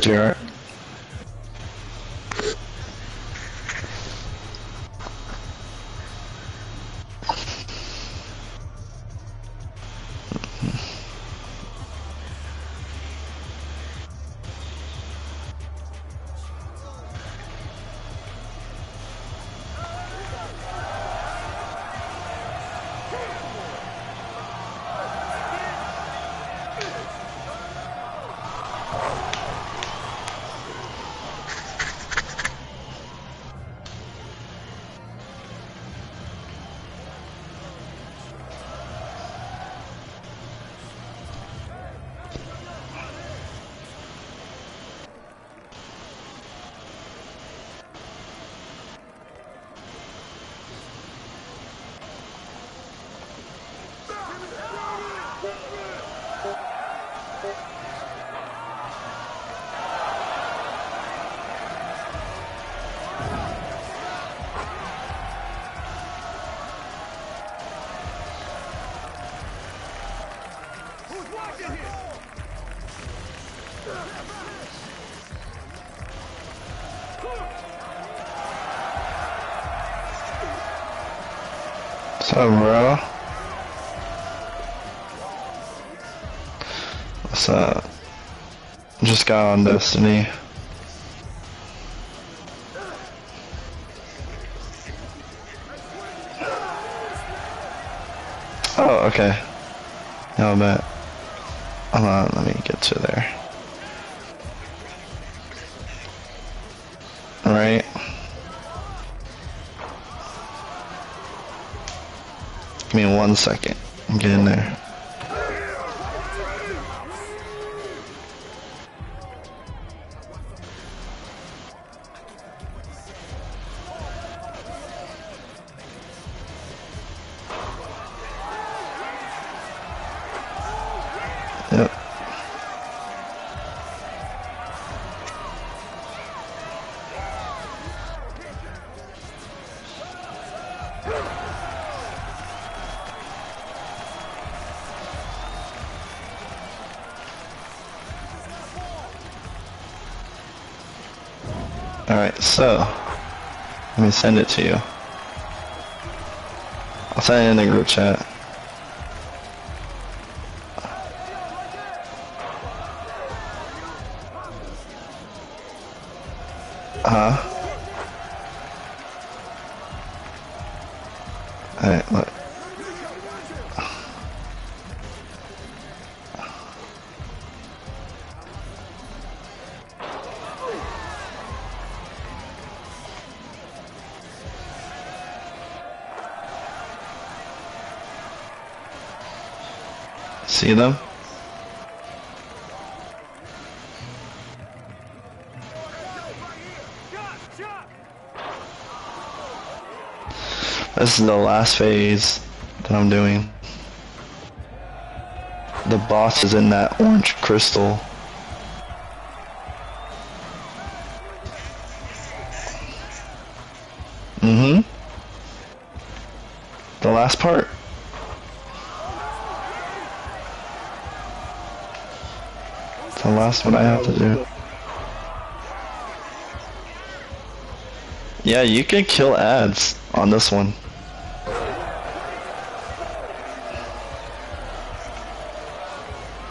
Jarrett. Bro? What's up? Just got on Destiny. Oh, okay. No, I bet. Hold on, let me get to there. Give me one second. I'm getting there. Send it to you. I'll send it in the group chat. See them? This is the last phase that I'm doing. The boss is in that orange crystal. Mm-hmm. The last part. The last one I have to do. Yeah, you can kill ads on this one.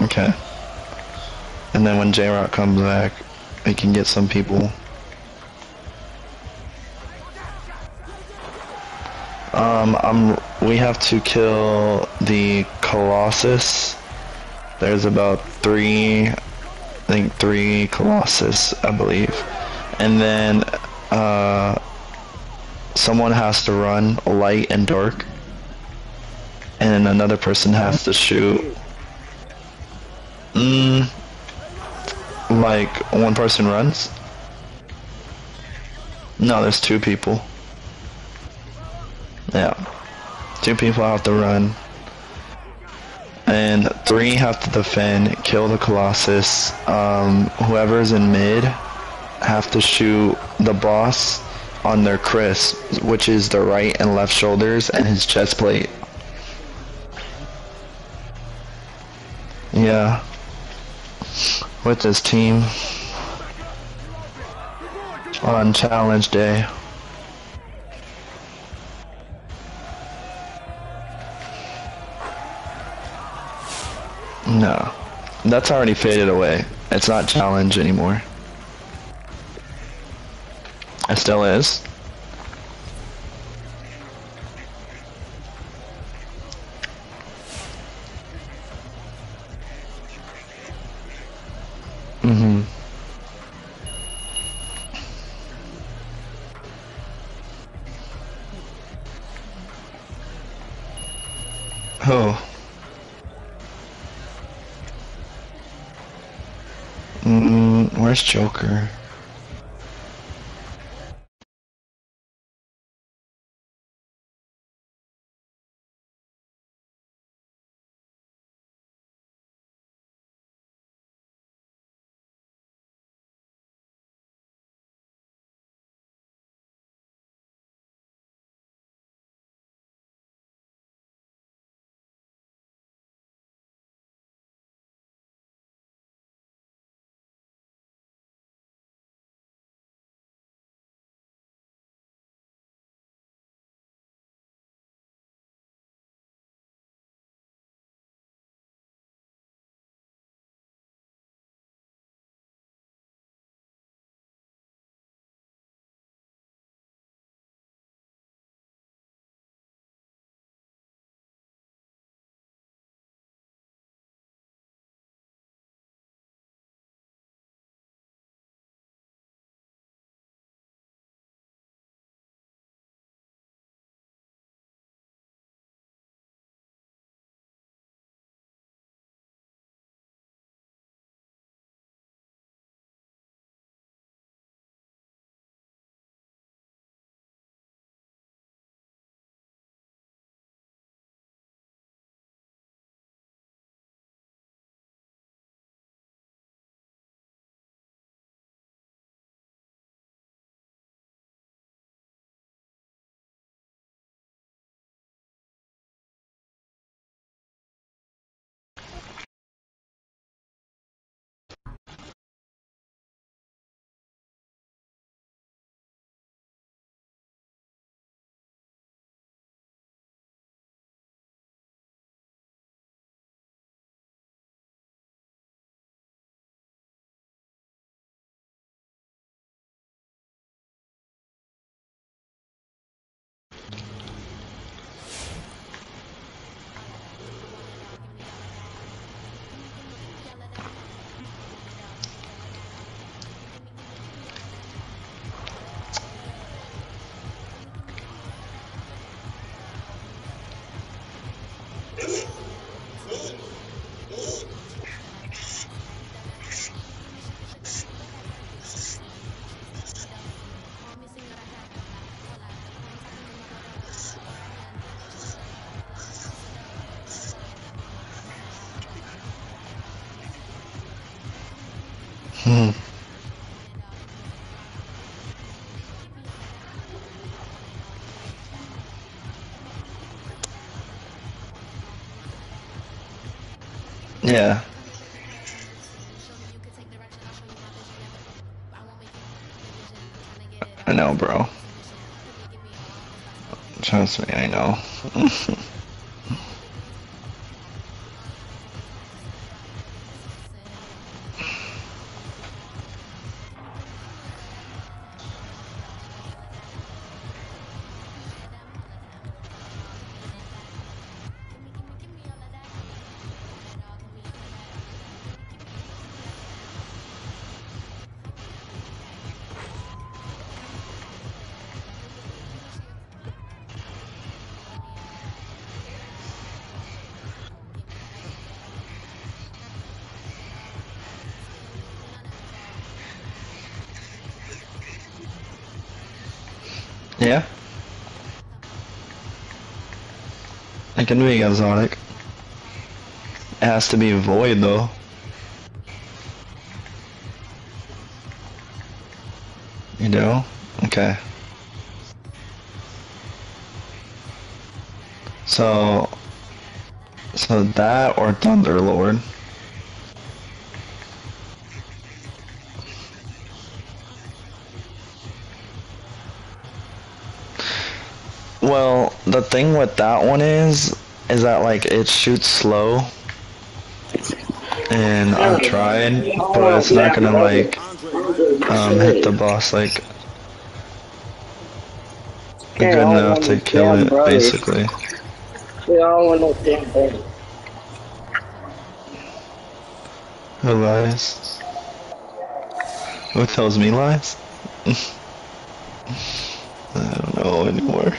Okay. And then when J-Rock comes back, we can get some people. Um, I'm, we have to kill the Colossus. There's about three, I think three Colossus, I believe. And then, uh, someone has to run light and dark. And then another person has to shoot Mm, like one person runs? No, there's two people. Yeah. Two people have to run. Three have to defend, kill the Colossus. Um, whoever's in mid have to shoot the boss on their Chris, which is the right and left shoulders and his chest plate. Yeah. with his team on challenge day. That's already faded away. It's not challenge anymore. It still is. Where's Joker? Yeah. I know, bro. Trust me, I know. yeah? It can be exotic. It has to be void though. You do? Okay. So, so that or Thunderlord. Well, the thing with that one is, is that like it shoots slow, and I've tried, but it's not gonna like um, hit the boss like good enough to kill it, basically. We all want no damn baby. Who lies? Who tells me lies? I don't know anymore.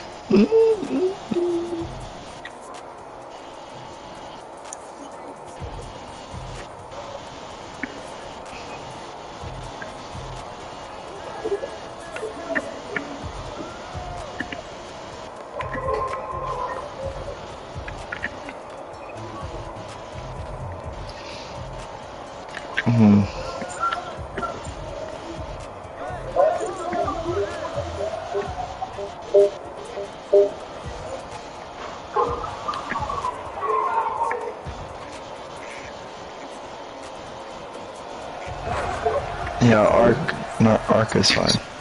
Yeah, arc, not arc is fine.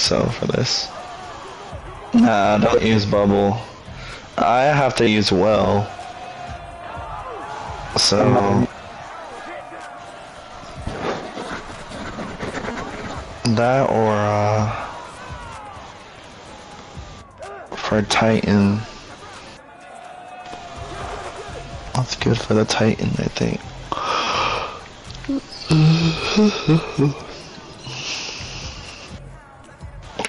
So for this. Nah, don't use bubble. I have to use well. So that or uh for Titan. That's good for the Titan, I think.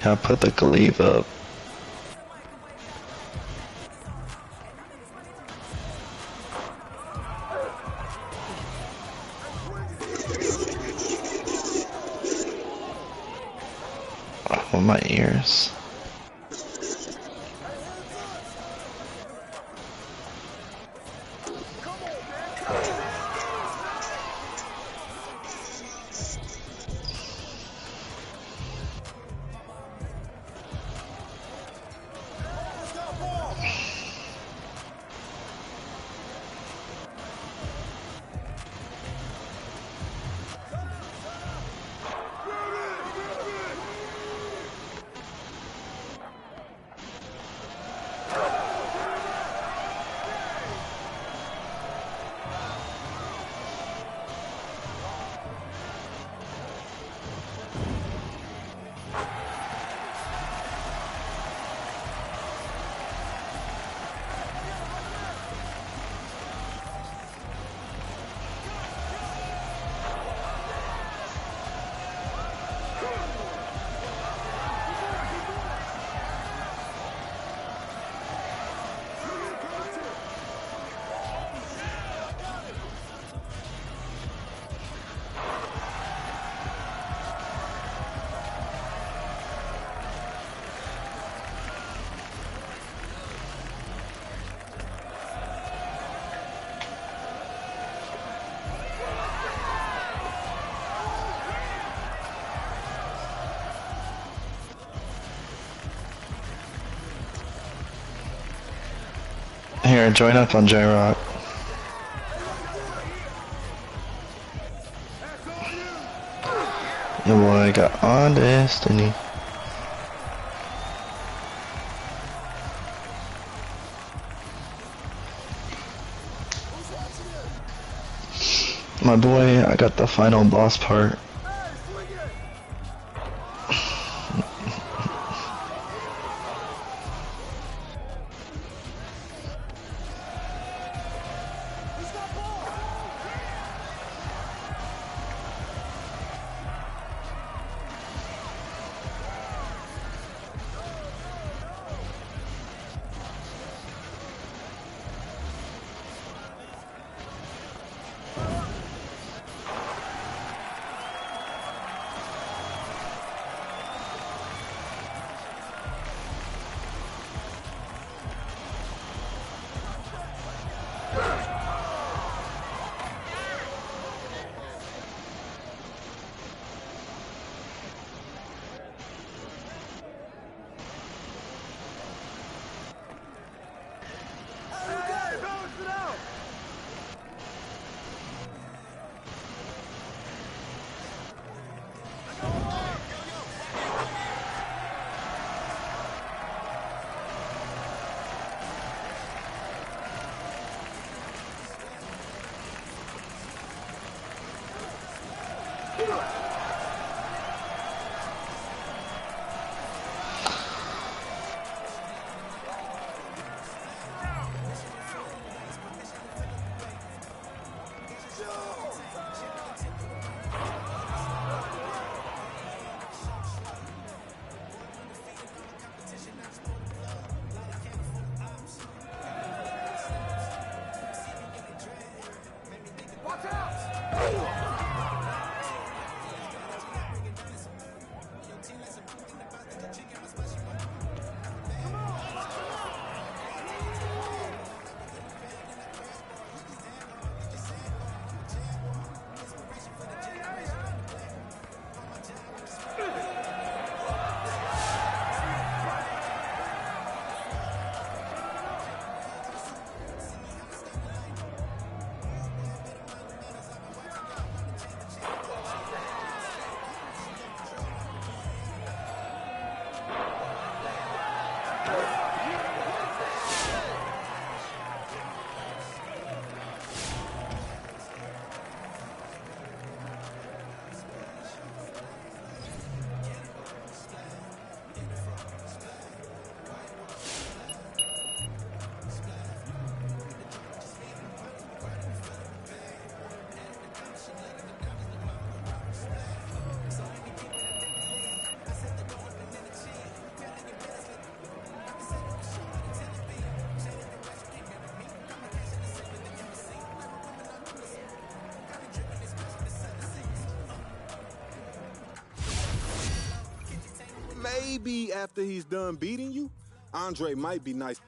I put the glaive up. Here, join up on J-Rock. Your boy got on Destiny. My boy, I got the final boss part. Maybe after he's done beating you, Andre might be nice.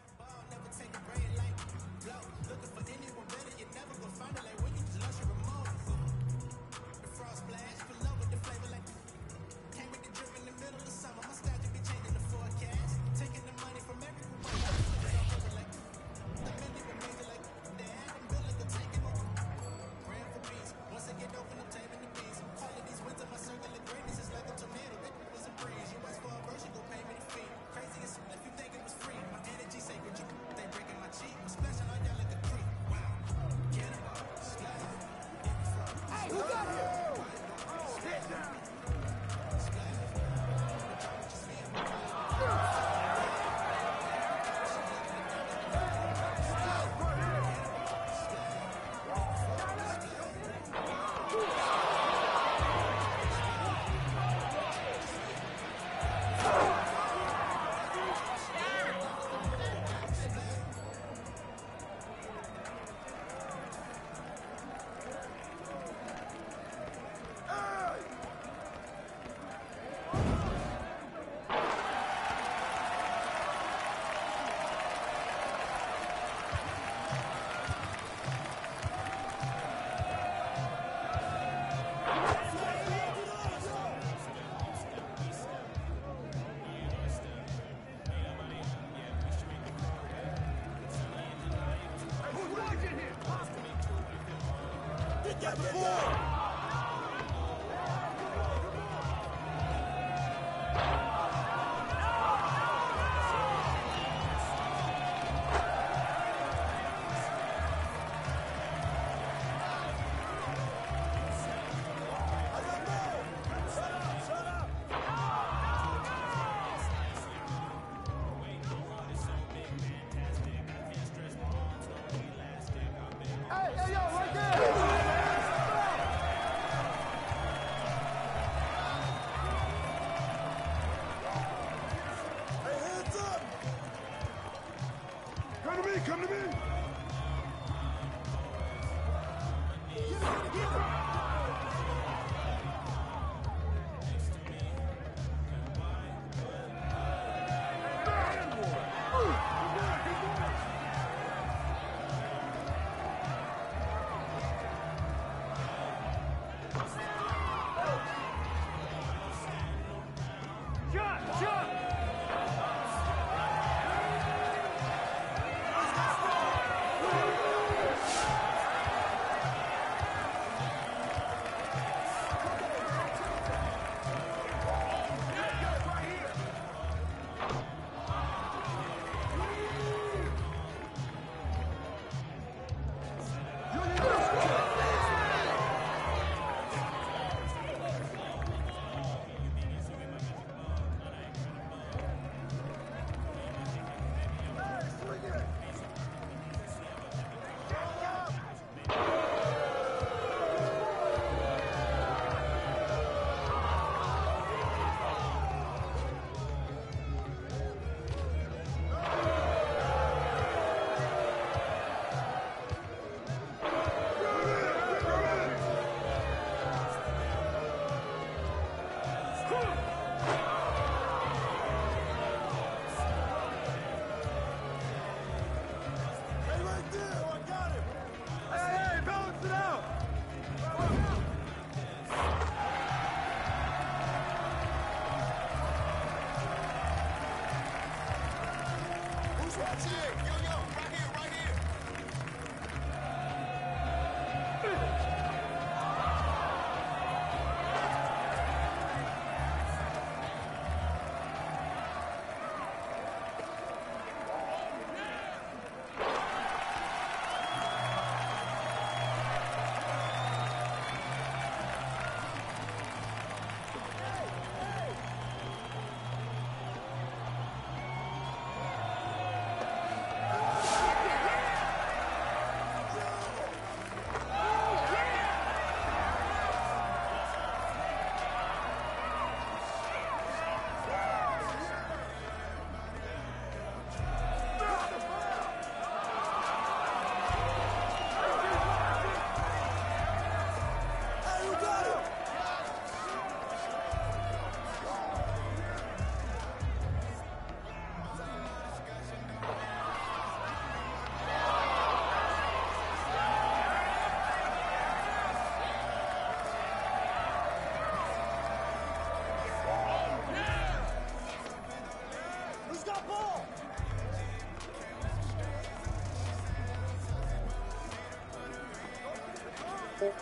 Stay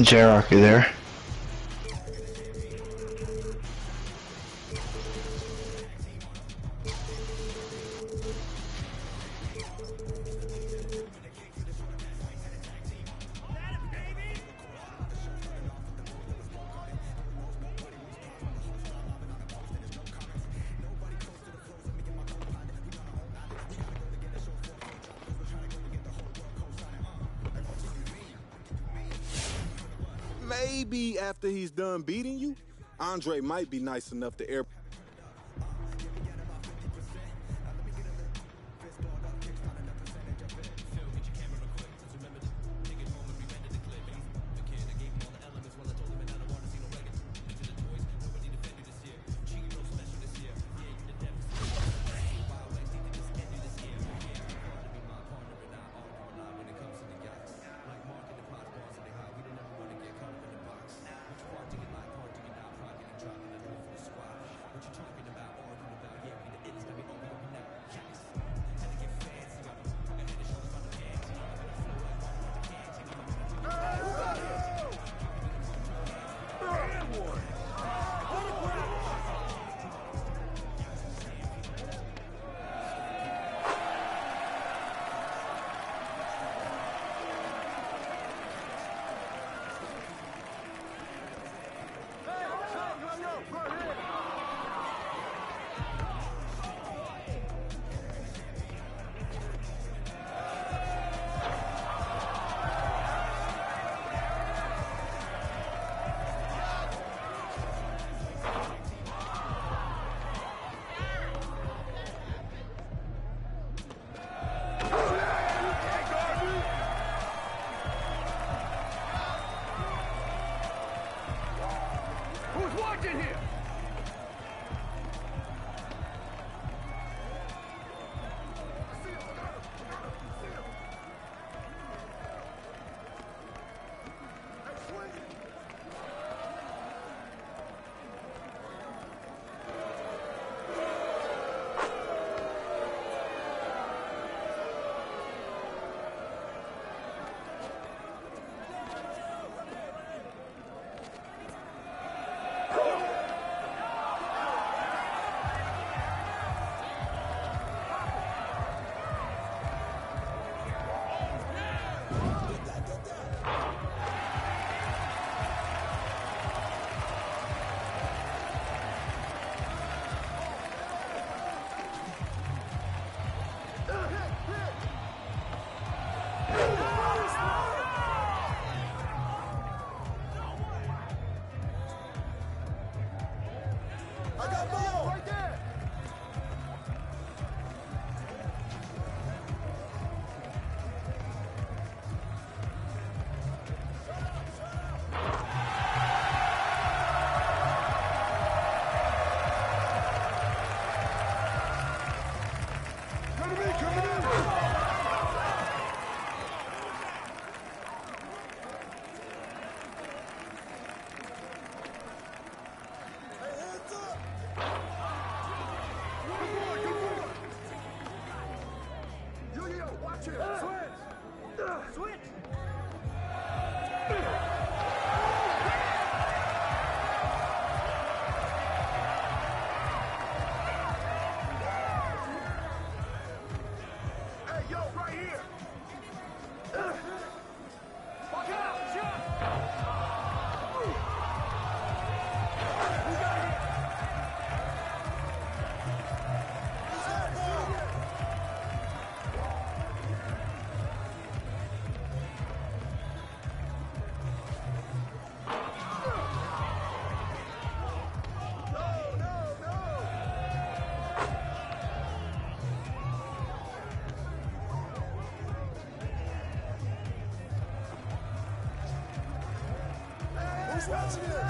J-Rock, you there? Andre might be nice enough to air. President!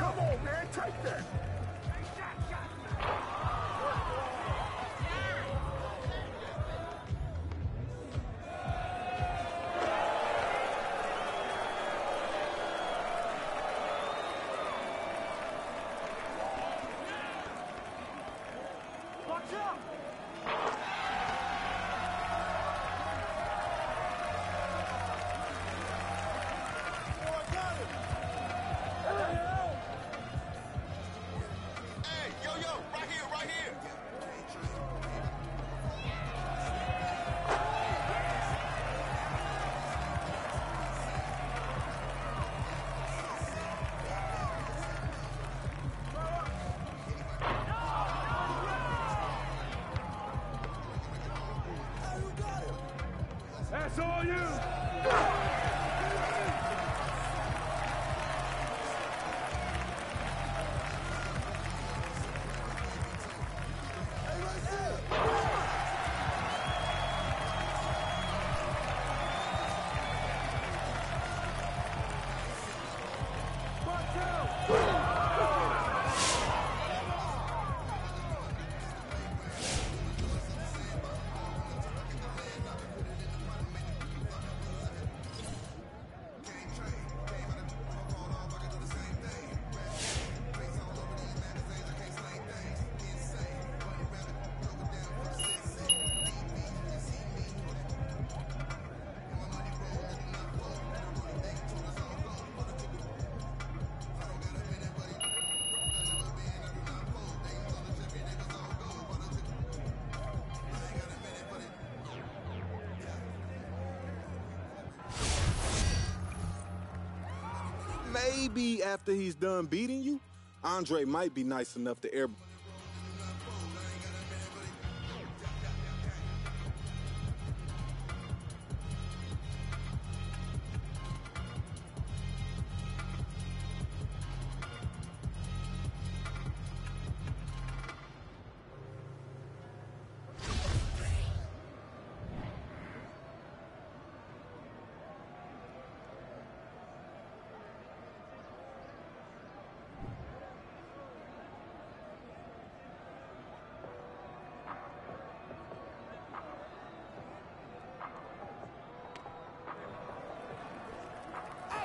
maybe after he's done beating you, Andre might be nice enough to air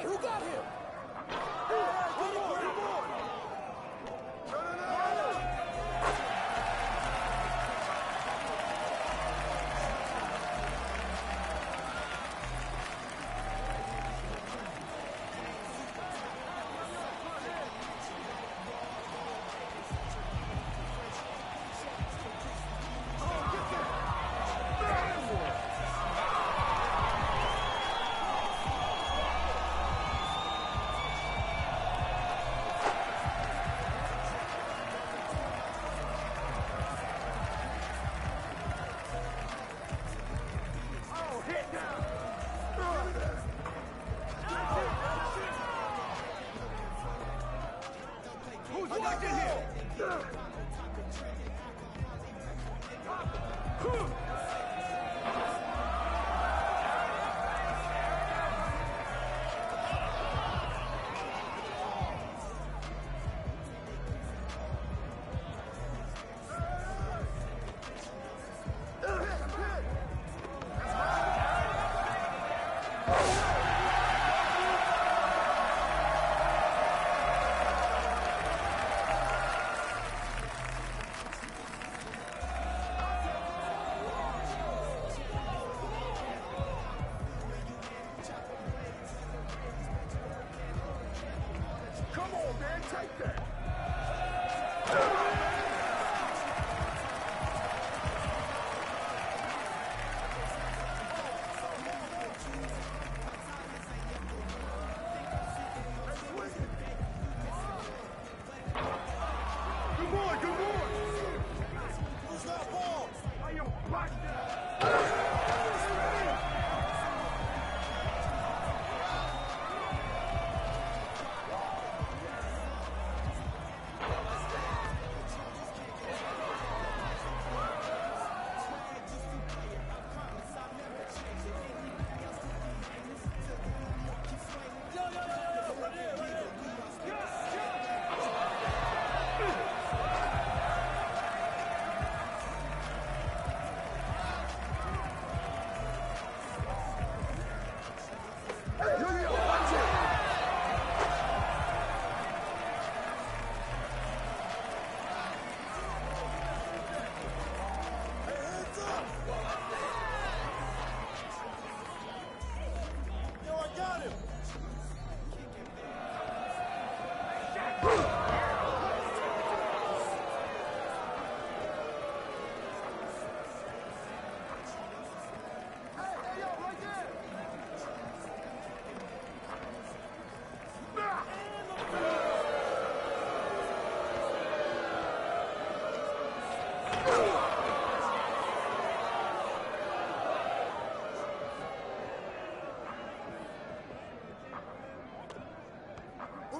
Who got him? fucking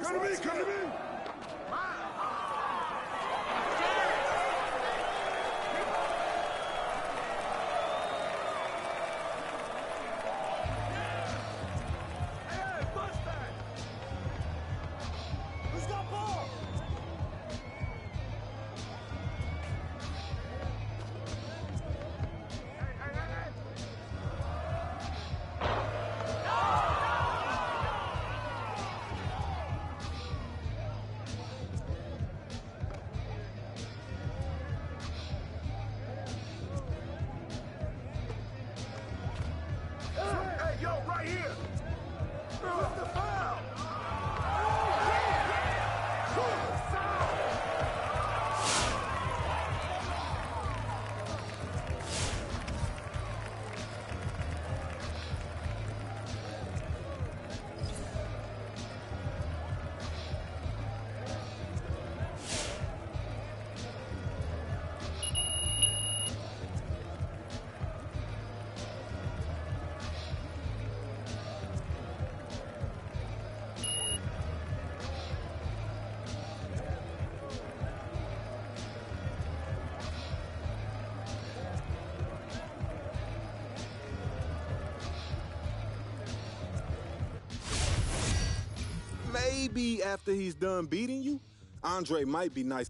Come to me, come to me! Maybe after he's done beating you, Andre might be nice.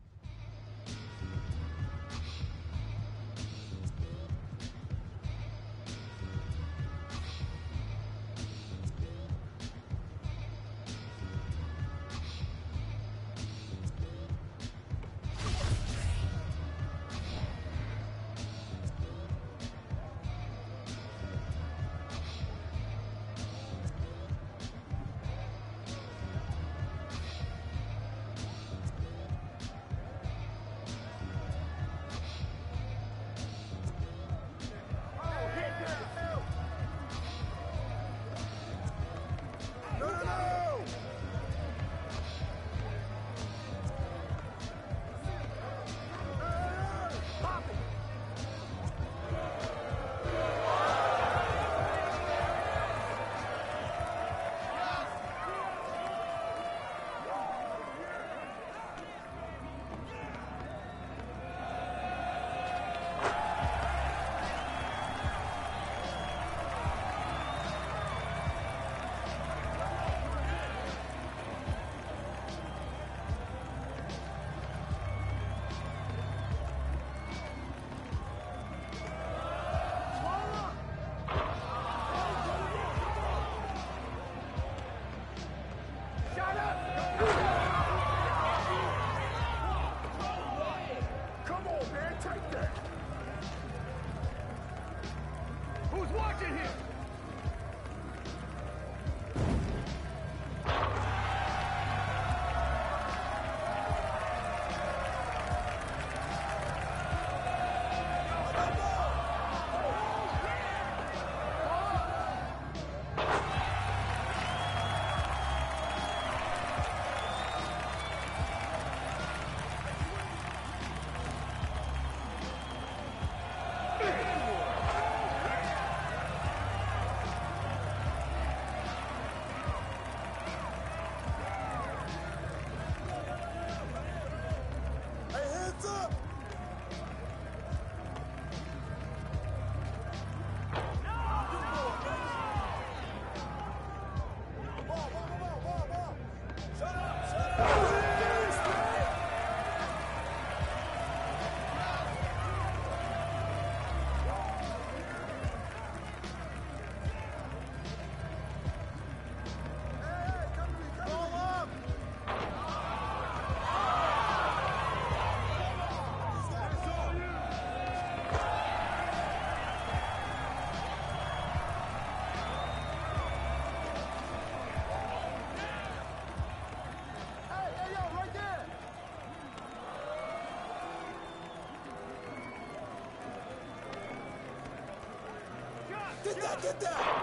Get down, get down!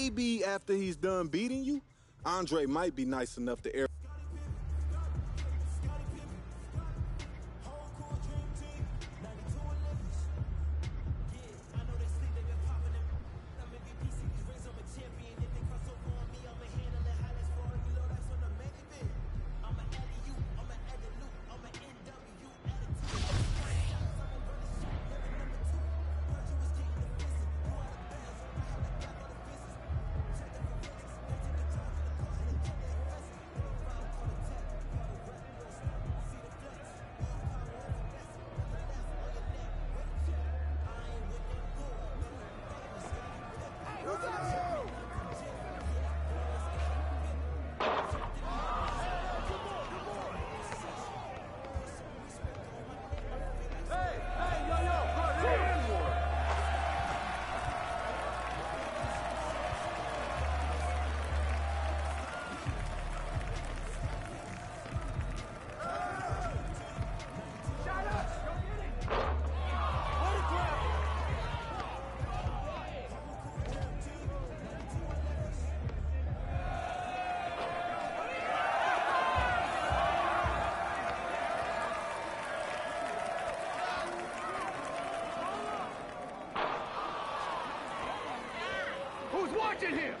maybe after he's done beating you, Andre might be nice enough to air. Get in here!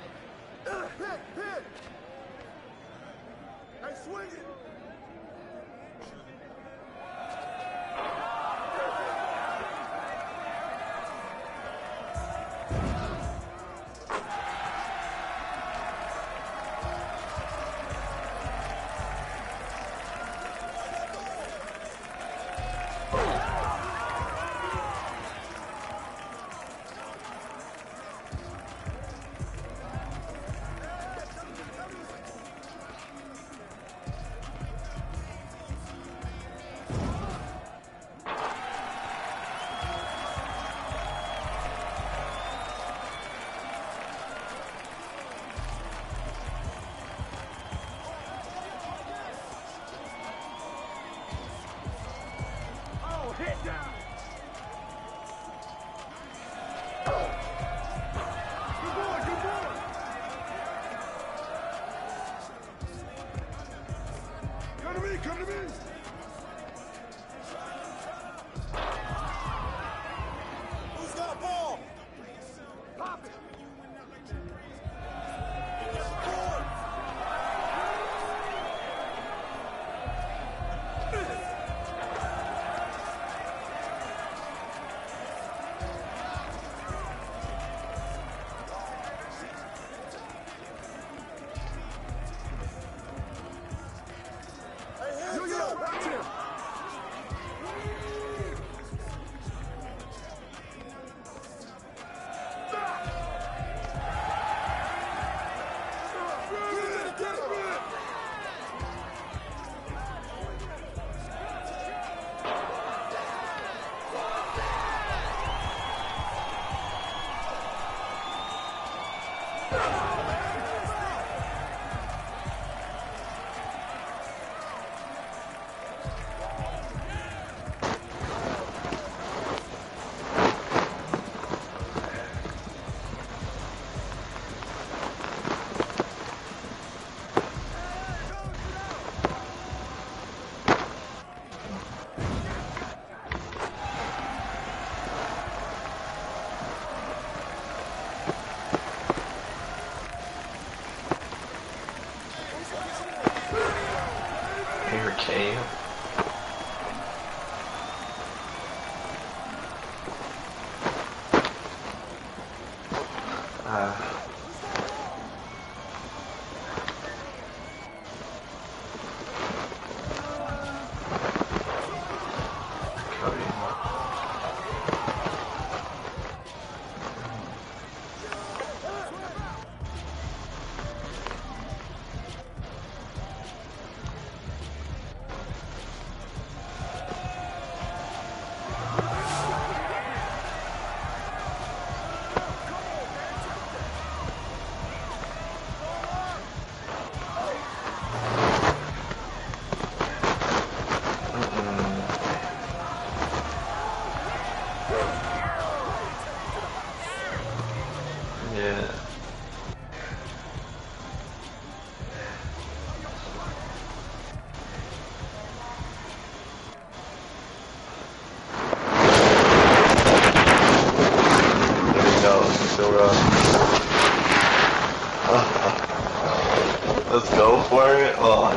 Oh.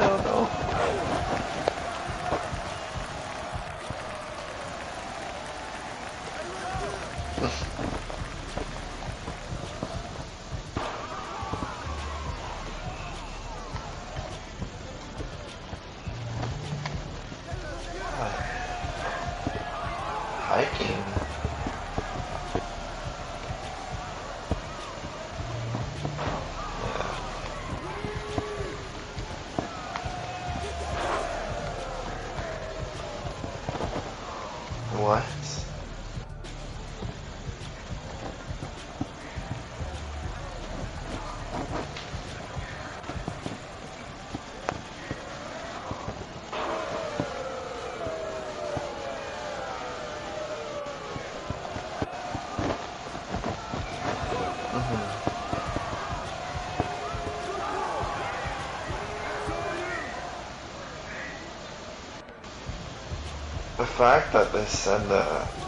fact that they send. that.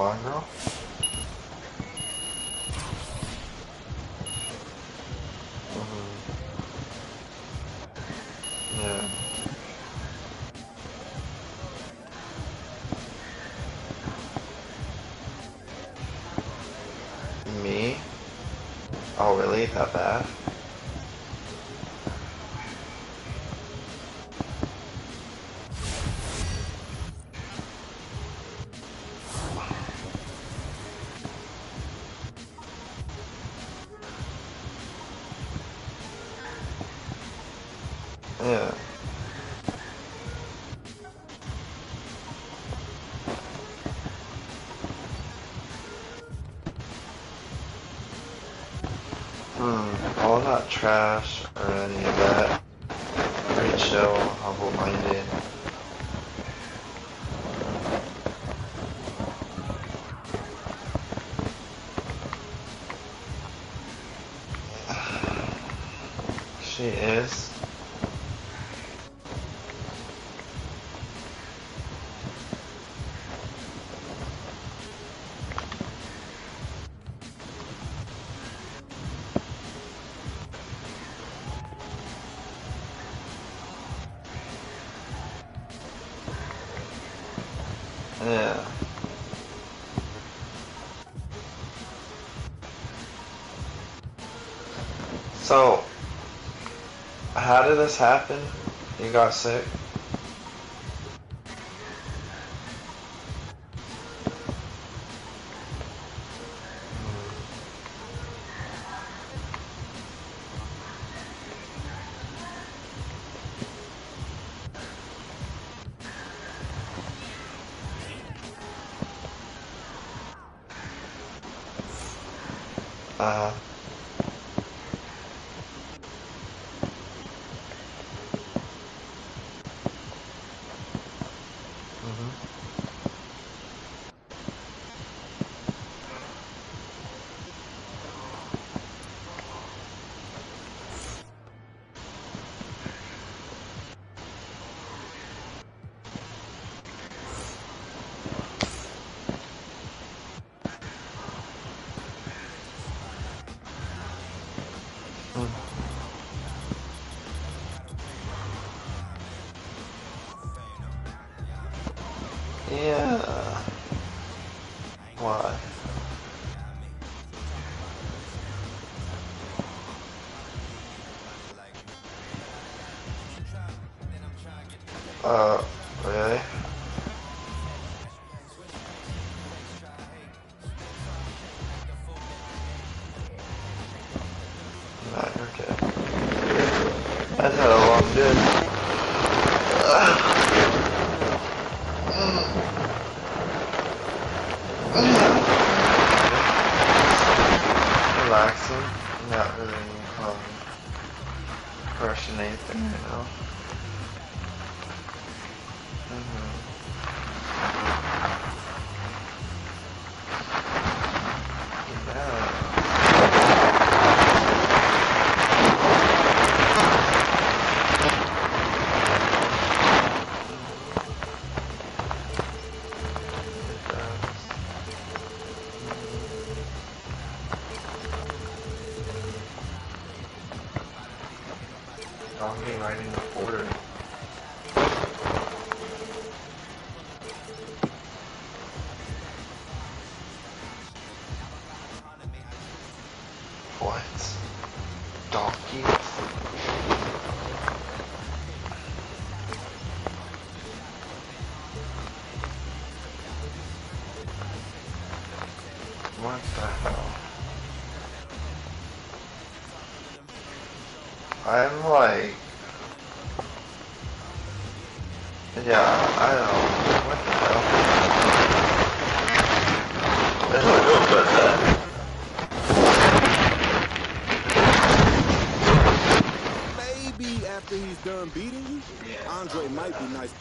Blonde girl? Mhm. Yeah. Me? Oh, really? That bad? All not trash or any of that. Pretty chill, humble happen? You got sick? Yeah. Why? Uh, I'm like, yeah, I don't know. What the hell? I don't know about that. Maybe after he's done beating you, Andre might be nice.